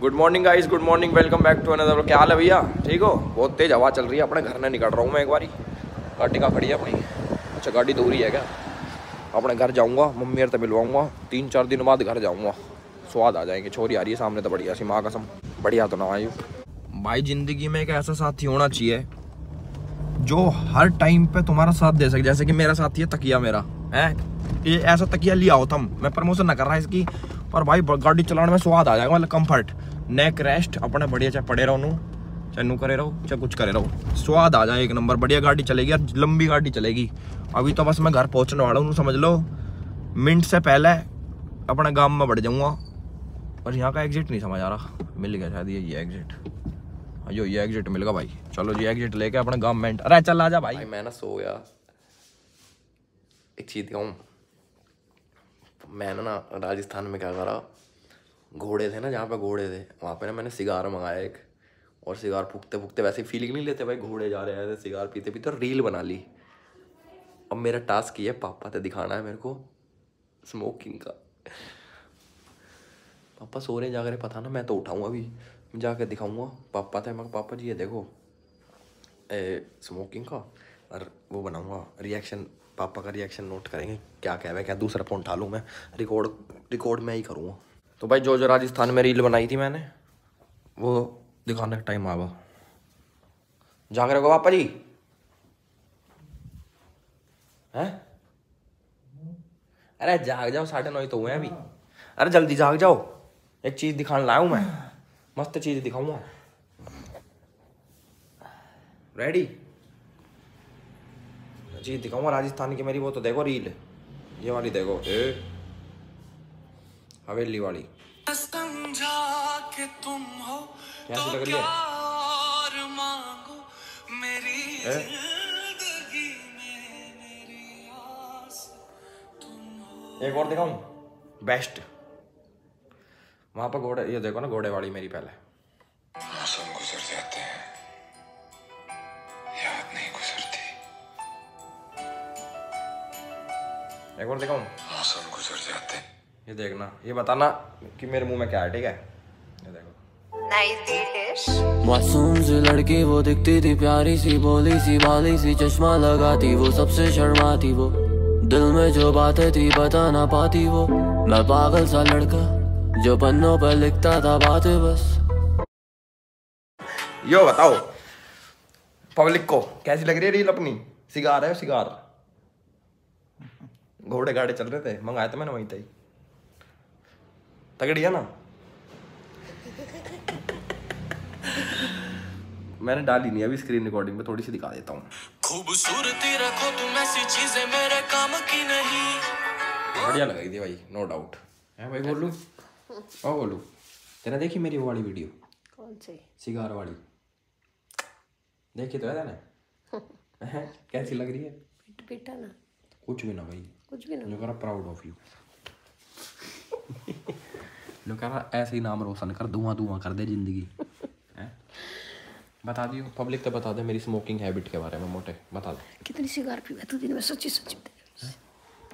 Good morning guys good morning welcome back to another क्या हाल है भैया? ठीक हो? बहुत तेज हवा चल रही है। अपने घर में निकल रहा हूँ मैं एक बारी। गाड़ी का खड़ी है अपनी? अच्छा गाड़ी दूरी है क्या? अपने घर जाऊँगा। मम्मी और तो मिलवाऊँगा। तीन चार दिन बाद घर जाऊँगा। स्वाद आ जाएँगे। छोरी आ रही है सामने तो बढ़िया सी, माँ कसम। बढ़िया तो ना आयु भाई, ज़िंदगी में एक ऐसा साथी होना चाहिए, जो हर टाइम पे तुम्हारा साथ दे सके। जैसे कि मेरा साथी है तकिया मेरा। है? ये ऐसा तकिया लिया हो तुम। मैं प्रमोशन ना कर रहा इसकी। पर भाई गाड़ी चलाने में स्वाद आ जाएगा मतलब कंफर्ट नेक रेस्ट अपने बढ़िया चाहे पड़े रहो, चाहे नू करे रहो, चाहे कुछ करे रहो। स्वाद आ जाए एक नंबर, बढ़िया गाड़ी चलेगी और लंबी गाड़ी चलेगी। अभी तो बस मैं घर पहुँचने वाला हूँ, समझ लो। मिनट से पहले अपने गाँव में बढ़ जाऊँगा। और यहाँ का एग्जिट नहीं समझ आ रहा। मिल गया शायद ये एग्जिट जो ये एग्जिट मिल गया भाई। चलो जी एग्जिट लेके अपने गाँव में अरे चल, आ जा भाई। मैं ना सो गया एक चीज़ कहूँ मैंने ना राजस्थान में क्या करा घोड़े थे ना जहाँ पे घोड़े थे वहाँ पे ना मैंने सिगार मंगाया एक और सिगार फूकते फूकते वैसे फीलिंग नहीं लेते भाई घोड़े जा रहे हैं सिगार पीते पीते रील बना ली। अब मेरा टास्क ये पापा से दिखाना है मेरे को स्मोकिंग का। पापा सो रहे जाकर पता ना मैं तो उठाऊँ अभी जाकर दिखाऊँगा। पापा थे मैं पापा जी ये देखो ए, स्मोकिंग का और वो बनाऊँगा रिएक्शन पापा का रिएक्शन नोट करेंगे, क्या कह क्या दूसरा फ़ोन उठा लूँ मैं? रिकॉर्ड रिकॉर्ड मैं ही करूँगा। तो भाई, जो जो राजस्थान में रील बनाई थी मैंने, वो दिखाने का टाइम आवा जाग रहे हो पापा जी? हैं? अरे जाग जाओ, साढ़े नौ तो हुए हैं अभी। अरे जल्दी जाग जाओ। एक चीज़ दिखाने लाया मैं। मस्त चीज़ दिखाऊँगा। रेडी चीज़ दिखाऊँगा, राजस्थान की मेरी वो तो देखो रील। ये वाली देखो, ए, हवेली वाली। तुम हो कैसी लग रही हो? एक और दिखाऊँ? बेस्ट वहाँ पर घोड़े, ये देखो ना, घोड़े वाली मेरी पहले। एक और दिखाऊँ? मौसम गुजर जाते। ये देखना ये बताना कि मेरे मुँह में क्या है ठीक है? ये देखो। मासूम सी लड़की वो दिखती थी प्यारी सी बोली सी बाली सी चश्मा लगाती वो सबसे शर्माती वो दिल में जो बातें थी बता ना पाती वो मैं पागल सा लड़का जो पन्नों पर लिखता था बातें बस। यो बताओ पब्लिक को कैसी लग रही है रील अपनी? सिगार है सिगार। घोड़े गाड़े चल रहे थे मंगाए थे मैंने वहीं थे तगड़ी है ना? मैंने डाली नहीं अभी स्क्रीन रिकॉर्डिंग में थोड़ी सी दिखा देता हूँ। खूबसूरती रखो तुम ऐसी चीज़ें मेरे काम की नहीं। बढ़िया लगाई थी भाई नो डाउट है भाई बोलू और बोलू। तेरा देखी मेरी वो वाली वीडियो कौन सी? सिगार वाली। देखी तो है ना कैसी लग रही है? पिट पिटा ना। कुछ भी ना भाई। कुछ भी ना look proud of you look ऐसे ही नाम रोशन कर धुआँ धुआँ कर दे ज़िंदगी। बता दियो। पब्लिक तो बता दे मेरी स्मोकिंग हैबिट के बारे में मोटे। बता दे। कितनी सिगार पी तू दिन में सच्ची सच्ची।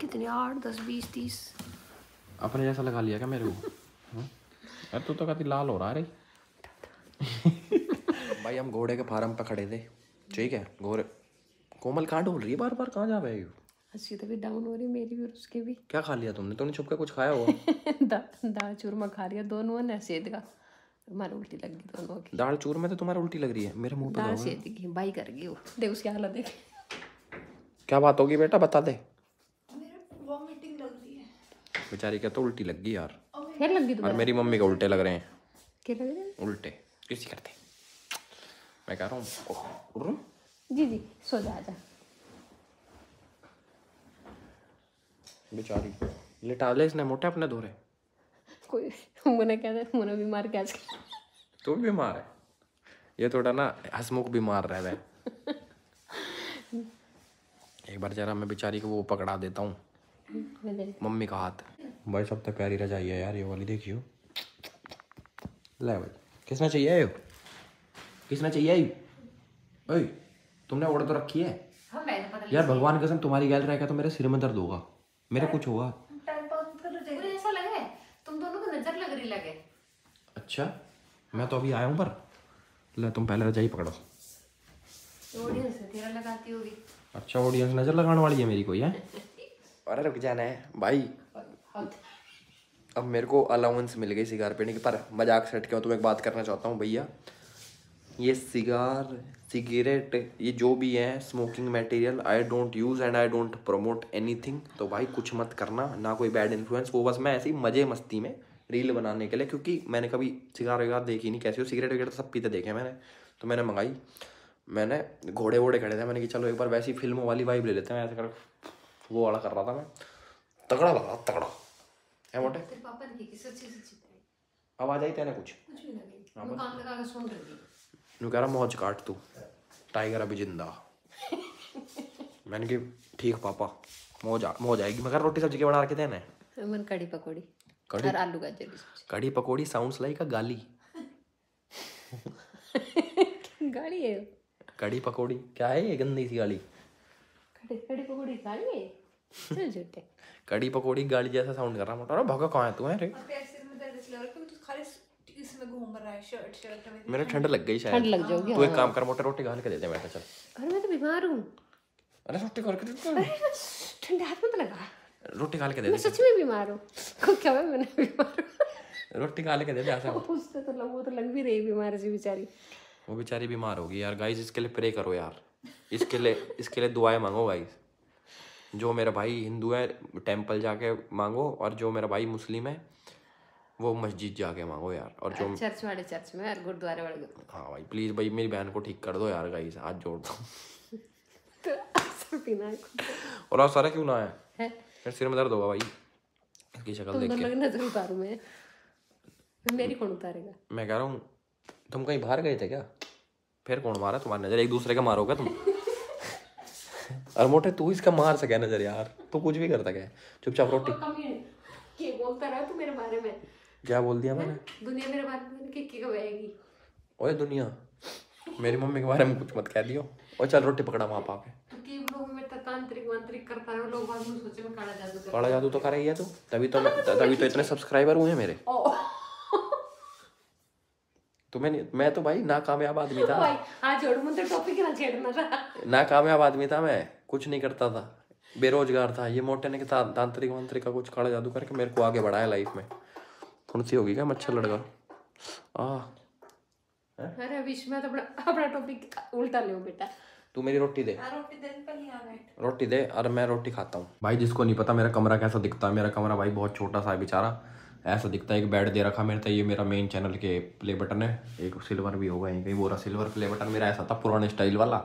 कितनी आठ दस बीस तीस। अपने जैसा लगा लिया क्या मेरे को? अरे तू तो कहती लाल हो रहा है भाई हम घोड़े के फार्म पे खड़े थे। ठीक है घोड़े। कोमल कहाँ ढोल रही है? बार बार कहाँ जा रहे हो? हँसी तो भी डाउन हो रही मेरी भी और उसकी भी। क्या खा लिया तुमने? तुमने छुप के कुछ खाया होगा दा, दाल चूरमा खा रही है दोनों ने सेद का। हमारी उल्टी लग गई दोनों की। दाल चूर में तो तुम्हारा उल्टी लग रही है मेरे मुँह पे दाल सेद की बाई कर गई वो। देख उसकी हालत देख। क्या बात होगी बेटा बता दे। बेचारी क्या तो उल्टी लग गई यार। फिर लग गई और मेरी मम्मी को उल्टे लग रहे हैं। क्या लग रहा है? उल्टे किसी करते। मैं कह रहा हूँ रहा हूँ? जी जी सो जा जा। बेचारी। लिटा ले इसने मोटे अपने धोरे कोई मुझे कहते मुझे बीमार क्या तू भी बीमार है। ये थोड़ा ना हसमुख बीमार रह है एक बार जरा मैं बेचारी को वो पकड़ा देता हूँ। मम्मी का हाथ। भाई सब तक प्यारी रजाई है यार ये वाली देखियो। ले भाई किसने चाहिए ये? किसने चाहिए ये? ओए तुमने ऑर्डर तो रखी है? यार भगवान कसम तुम्हारी गैल रहेगा तो मेरे सिर में दर्द होगा। मेरे कुछ होगा मुझे ऐसा लगे। तुम दोनों को नज़र लग रही लगे। अच्छा मैं तो अभी आया हूँ पर। ले तुम पहले रजाई पकड़ो। ऑडियंस तेरा लगाती होगी। अच्छा ऑडियंस नज़र लगाने वाली है मेरी कोई है? अरे रुक जाना है। भाई अब मेरे को अलाउंस मिल गई सिगार पीने की पर मज़ाक सेट के मैं तुम्हें एक बात करना चाहता हूँ भैया। ये सिगार सिगरेट ये जो भी है smoking material I don't use and I don't promote anything तो भाई कुछ मत करना ना कोई बैड इन्फ्लुएंस वो बस मैं ऐसे ही मज़े मस्ती में रील बनाने के लिए क्योंकि मैंने कभी सिगार वगार देखी नहीं कैसी हो? सिगरेट वगैरह सब पीते देखे मैंने। तो मैंने मंगाई। मैंने घोड़े वोड़े खड़े थे मैंने कि चलो एक बार वैसी फ़िल्मों वाली वाइब ले लेते हैं। ऐसे कर वो वाला कर रहा था मैं। तगड़ा लगा तगड़ा। है मोटे? आवाज़ आई तेने कुछ? कुछ भी लगे मैं कह रहा मौज काट तू टाइगर अभी ज़िंदा मैंने कि ठीक पापा मौज आ- मौज आएगी मगर रोटी सब्ज़ी के बना के देना है मन कड़ी पकौड़ी कड़ी? और आलू गाजर कड़ी पकौड़ी साउंड्स लाइक अ गाली गाड़ी है कड़ी पकौड़ी क्या है ये गंदी सी गाली कड़ी कड़ी पकौड़ी गाड़ी है झूठे कड़ी पकौड़ी गाली जैसा साउंड कर रहा मोटा भगा कहाँ है तू है रे में हो है तू इसमें घूम रहा है शर्ट शर्ट में मेरे ठंड लग गई शायद। ठंड लग जाओगी तू एक काम कर मोटे रोटी घाल के दे दे बेटा चल। अरे मैं तो बीमार हूँ। अरे रोटी करके दे दे। ठंडे हाथ मत लगा। रोटी खा के दे मैं सच में बीमार हूँ। को क्या हुआ? मैंने बीमार हूँ। रोटी खा के दे दे ऐसा उससे तो लग वो तो लग भी रही बीमार सी बेचारी। वो बेचारी बीमार होगी यार। गाइस इसके लिए प्रे करो यार। इसके लिए इसके लिए दुआएँ मांगो गाइस जो मेरा भाई हिंदू है टेंपल जाके मांगो और जो मेरा भाई मुस्लिम है वो मस्जिद जाके मांगो यार और जो चर्च वाले चर्च में और गुरुद्वारे वाले गुरुद्वारे। हाँ भाई प्लीज़ भाई मेरी बहन को ठीक कर दो यार गाइस हाथ जोड़ता हूँ तो है। और आज सारा क्यों ना है है? फिर सिर में दर्द होगा भाई। इसकी शक्ल देख दोनों के। की नज़र उतारू मैं। मेरी कौन उतारेगा? मैं कह रहा हूँ तुम कहीं बाहर गए थे क्या? फिर कौन मारा तुम्हारी नज़र? एक दूसरे का मारोगे तुम? और मोटे तू इसका मार सके नज़र यार। तू कुछ भी कर सके चुपचाप रोटी ये बोलता रहा तू मेरे बारे में क्या बोल दिया मैंने? दुनिया मेरे बारे में कि की कब ओए दुनिया मेरी मम्मी के बारे में कुछ मत कह दियो। और चल रोटी पकड़ा वहाँ पाके तो कि लोग में तो तांत्रिक वांत्रिक करता है लोग बाद में सोचे में काला जादू कर काला जादू तो कर ही है तू। तभी तो तभी तो इतने सब्सक्राइबर हुए हैं मेरे। तुम्हें नहीं मैं तो भाई नाकामयाब आदमी था। भाई आज जोड़ मुझे टॉपिक ना छेड़ना था। नाकामयाब आदमी था मैं। कुछ नहीं करता था। बेरोजगार था। ये मोटे ने क्या तांत्रिक वांत्रिक का कुछ काला जादू करके मेरे को आगे बढ़ाया लाइफ में। फुंसी होगी क्या? मच्छर लड़का। आ। अरे विश में तो अपना अपना टॉपिक उल्टा ले बेटा। तू मेरी रोटी दे। रोटी दिन आ रोटी दे और मैं रोटी खाता हूँ। भाई जिसको नहीं पता मेरा कमरा कैसा दिखता है मेरा कमरा भाई बहुत छोटा सा है बेचारा। ऐसा दिखता है एक बेड दे रखा मेरे तो ये मेरा मेन चैनल के प्ले बटन है। एक सिल्वर भी होगा यहीं कहीं बोरा सिल्वर प्ले बटन मेरा ऐसा था पुराने स्टाइल वाला।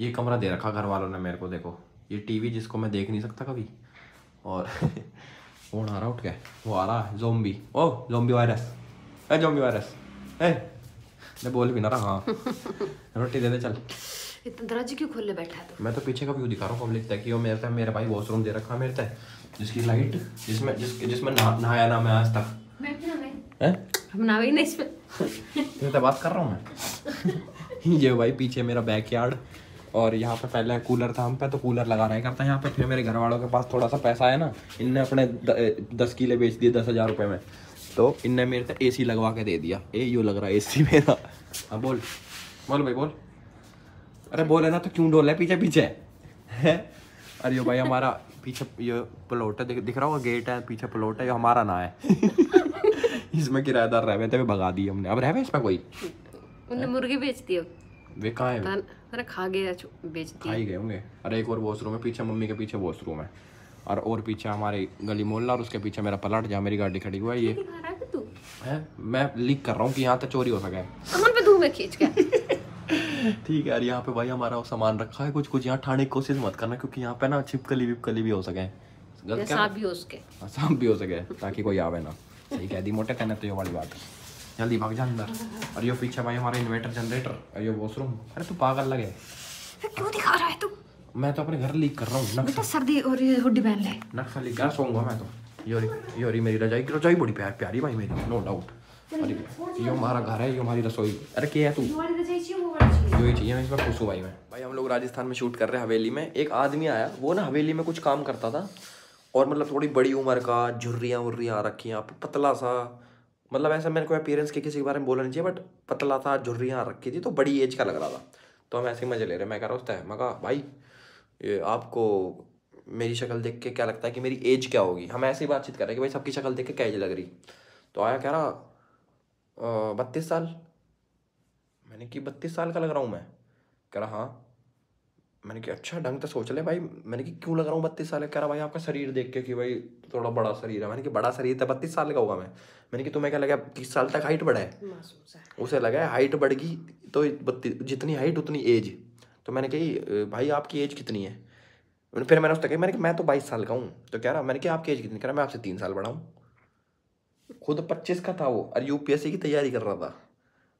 ये कमरा दे रखा घर वालों ने मेरे को देखो। ये टीवी जिसको मैं देख नहीं सकता कभी। और कौन आ रहा उठ के। वो आ रहा है zombie oh zombie virus a zombie virus ए मैं बोल भी ना रहा हाँ। रोटी दे दे चल। इतना दरवाजे क्यों खोले बैठा है तू? मैं तो पीछे का व्यू दिखा रहा हूँ पब्लिक तक कि वो मेरे तक मेरे भाई वॉशरूम दे रखा है मेरे तक। जिसकी लाइट जिसमें जिस जिसमें नहा, नहाया ना मैं आज तक। हैं हम ना ही नहीं इसमें तो बात कर रहा हूँ मैं? ये भाई पीछे मेरा बैकयार्ड और यहाँ पे पहले कूलर था हम पे तो कूलर लगा रहे करता है यहाँ पे। फिर मेरे घर वालों के पास थोड़ा सा पैसा है ना इनने अपने द, दस किले बेच दिए दस हज़ार रुपये में। तो इनने मेरे से एसी लगवा के दे दिया। ए यू लग रहा है एसी मेरा। हाँ बोल। बोल भाई बोल। अरे बोले ना तो क्यों डोल है? पीछे पीछे। है? अरे यो भाई हमारा पीछे ये प्लॉट है। दिख, रहा होगा गेट है पीछे प्लॉट है ये हमारा ना है। इसमें किराएदार रह थे भगा दिए हमने। अब रह इसमें कोई? मुर्गी बेच दिए वे कहाँ है? अरे खा गया छु- बेच दिए खाई गए होंगे। अरे एक और वॉशरूम है पीछे मम्मी के पीछे वॉशरूम है। और और पीछे हमारे गली मोहल्ला और उसके पीछे मेरा पलट जहाँ मेरी गाड़ी खड़ी हुआ है ये। है मैं लीक कर रहा हूँ कि यहाँ तक चोरी हो सके कमर पे धूम में खींच के। ठीक है यार यहाँ पे भाई हमारा सामान रखा है कुछ कुछ यहाँ ठाने की कोशिश मत करना क्योंकि यहाँ पे ना छिपकली विपकली भी हो सके। सांप भी हो उसके हाँ, सांप भी हो सके ताकि कोई आवे ना। सही कह दी मोटे कहने तो ये वाली बात है। जल्दी भाग जा अंदर और ये पीछे भाई हमारा इन्वर्टर जनरेटर और ये वॉशरूम अरे तू पागल लगे। क्यों दिखा रहा है तू? मैं तो अपने घर लीक कर रहा हूँ नक्शा। बेटा सर्दी और ये हुड्डी पहन ले। नक्शा लीक कर सोऊँगा मैं तो। योरी योरी मेरी रजाई की रजाई बड़ी प्यार प्यारी भाई मेरी नो डाउट अरे ये हमारा घर है ये हमारी रसोई। अरे क्या है तू? जो ही चाहिए मैं इसमें खुश हूँ भाई मैं। भाई हम लोग राजस्थान में शूट कर रहे हैं हवेली में। एक आदमी आया वो ना हवेली में कुछ काम करता था और मतलब थोड़ी बड़ी उम्र का झुर्रियाँ उर्रियाँ आ रखी हैं आप पतला सा। मतलब ऐसा मेरे को अपीयरेंस के किसी के बारे में बोलना नहीं चाहिए बट पतला था, झुर्रियाँ रखी थी तो बड़ी एज का लग रहा था। तो हम ऐसे ही मज़े ले रहे मैं कह रहा उसता है मैं कहा, भाई, ये आपको मेरी शक्ल देख के क्या लगता है कि मेरी एज क्या होगी? हम ऐसे ही बातचीत कर रहे हैं कि, भाई, सबकी शक्ल देख के क्या एज लग रही? तो आया कह रहा बत्तीस साल? मैंने कि बत्तीस साल का लग रहा हूँ मैं। कह रहा हाँ। मैंने कि अच्छा ढंग से सोच ले भाई। मैंने कि क्यों लग रहा हूँ बत्तीस साल का? कह रहा भाई आपका शरीर देख के कि भाई थोड़ा बड़ा शरीर है। मैंने कि बड़ा शरीर? था बत्तीस साल का होगा मैं? मैंने कि तुम्हें क्या लगा तीस साल तक हाइट बढ़ा है? उसे लगा है हाइट बढ़ गई तो बत्तीस जितनी हाइट उतनी एज तो मैंने कही भाई आपकी एज कितनी है? फिर मैंने उससे कही मैंने कि मैं तो बाईस साल का हूँ। तो कह रहा मैंने कि आपकी एज कितनी? कह रहा मैं आपसे तीन साल बड़ा हूँ। खुद पच्चीस का था वो और यूपीएससी की तैयारी कर रहा था।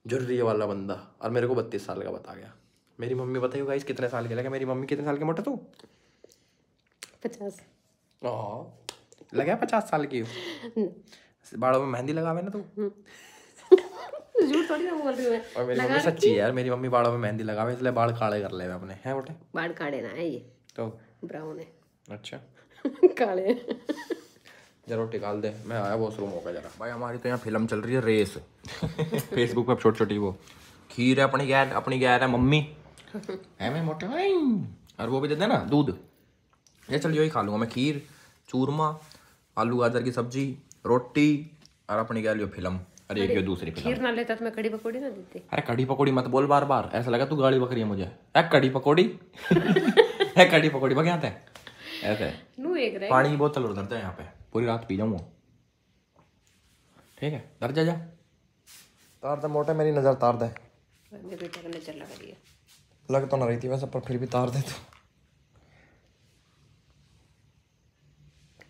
जुर्री वाला बंदा और मेरे को बत्तीस साल का बता गया। मेरी मम्मी बताइए गाइस कितने साल के? लगा मेरी मम्मी कितने साल के मोटे तू? पचास। लगा पचास साल की बाड़ों में मेहंदी लगावे ना तू? झूठ थोड़ी ना बोल रही हूँ मैं। और मेरी मम्मी सच्ची है यार मेरी मम्मी बाड़ों में मेहंदी लगावे इसलिए बाल काले कर ले अपने। हैं बेटे बाढ़ काड़े ना है ये। तो? ब्राउन है। अच्छा। काले। जरा टिकाल दे मैं आया वॉशरूम होगा जरा। भाई हमारी तो यहाँ फ़िल्म चल रही है रेस। फेसबुक पे छोटी छोटी वो। खीर है अपनी गैर अपनी गैर है मम्मी। है मैं मोटे? और वो भी दे देना दूध। ये चल यही खा लूँगा मैं खीर चूरमा आलू गाजर की सब्ज़ी रोटी और अपनी गैर लियो फ़िल्म और एक दूसरी फ़िल्म। खीर ना लेता तो मैं कड़ी पकौड़ी ना देती। अरे कड़ी पकौड़ी मत बोल बार बार ऐसा लगा तू गाड़ी बकरी है मुझे। है कड़ी पकौड़ी? है कड़ी पकौड़ी बक आता है ऐसे। नू एक रहे पानी की बोतल उधर दे यहाँ पे। पूरी रात पी जाऊँ ठीक है घर जा। तार दे मोटे मेरी नज़र तार दे। मेरे बेटा का नज़र लगा रही तो ना रही थी वैसे पर फिर भी तार दे तो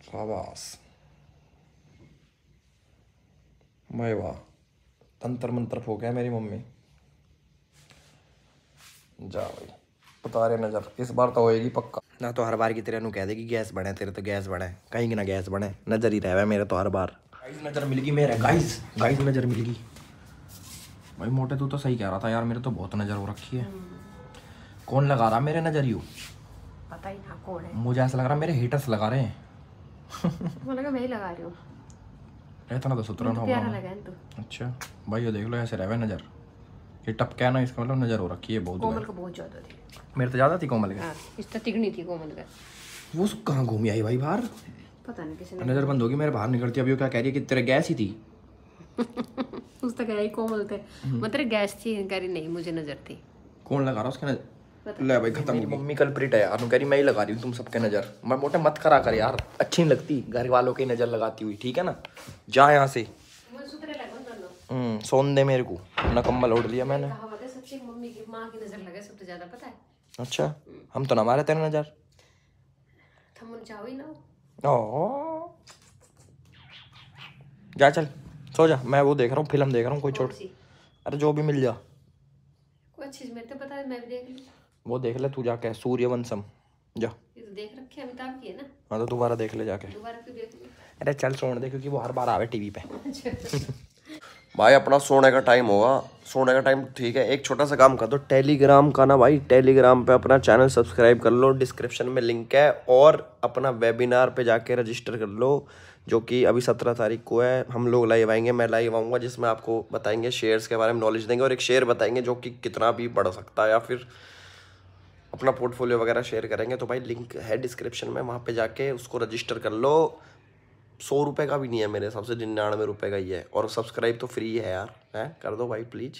शाबाश। भाई वाह। तंत्र मंत्र हो गया मेरी मम्मी। जा भाई उतारे नज़र। इस बार तो होएगी पक्का। ना तो हर बार की तरह नु कह देगी गैस बने तेरे तो गैस बने। कहीं की ना गैस बने। नज़र ही रहे मेरे तो हर बार। गाइस नज़र मिल गई मेरे। गाइस गाइस नज़र मिल गई। भाई मोटे तू तो सही कह रहा था यार मेरे तो बहुत नज़र हो रखी है। कौन लगा रहा मेरे नज़र यू? पता ही ना कौन है। मुझे ऐसा लग रहा मेरे हेटर्स लगा रहे हैं। लगा मैं ही लगा रही हूँ। इतना तो सुतरा ना होगा। है तू। अच्छा भाई ये देख लो ऐसे रहे नज़र। ये टपका है ना इसका मतलब नज़र हो रखी है बहुत कोमल का बहुत ज़्यादा थी। मेरे तो ज़्यादा थी कोमल के। हाँ इस तो तिगनी थी कोमल का। वो सब कहाँ घूमी आई भाई बाहर? पता नहीं किसी नज़र बंद होगी मेरे बाहर निकलती अभी वो क्या कह रही है कि तेरे गैस ही थी? उस तक कोमल थे। मतलब गैस थी कह रही नहीं मुझे नज़र थी। कौन लगा रहा उसके नज़र? ले भाई खत्म मेरी मम्मी कल्प्रिट है यार कह रही मैं ही लगा रही हूँ तुम सबके नज़र। मैं मोटे मत करा कर यार अच्छी नहीं लगती घर वालों की नज़र लगाती हुई ठीक है ना? जा यहाँ से। हम्म सोन दे मेरे को कंबल ओढ़ लिया मैंने। कहा है सच्ची मम्मी की माँ की नज़र लगे सबसे ज़्यादा पता है? अच्छा हम तो ना मारे तेरे नज़र। ही ना। ओ। जा चल सो जा मैं वो देख रहा हूँ फ़िल्म देख रहा हूँ कोई छोट अरे जो भी मिल जा। कोई चीज़ मेरे तो पता है मैं भी देख ली। वो देख ले तू जाके सूर्यवंशम। जा। तो देख रखे अमिताभ की है ना? हाँ तो दोबारा देख ले जाके। दोबारा क्यों देख ली अरे चल सोने दे क्योंकि वो हर बार आवे टीवी पे। भाई अपना सोने का टाइम होगा। सोने का टाइम ठीक है। एक छोटा सा काम कर दो टेलीग्राम का ना भाई टेलीग्राम पे अपना चैनल सब्सक्राइब कर लो। डिस्क्रिप्शन में लिंक है और अपना वेबिनार पे जाके रजिस्टर कर लो जो कि अभी सत्रह तारीख को है। हम लोग लाइव आएँगे मैं लाइव आऊँगा जिसमें आपको बताएँगे शेयर्स के बारे में नॉलेज देंगे और एक शेयर बताएँगे जो कि कितना भी बढ़ सकता है या फिर अपना पोर्टफोलियो वगैरह शेयर करेंगे तो भाई लिंक है डिस्क्रिप्शन में, वहाँ पे जाके उसको रजिस्टर कर लो। सौ रुपये का भी नहीं है मेरे हिसाब से, निन्यानवे रुपये का ही है। और सब्सक्राइब तो फ्री है यार, है? कर दो भाई प्लीज़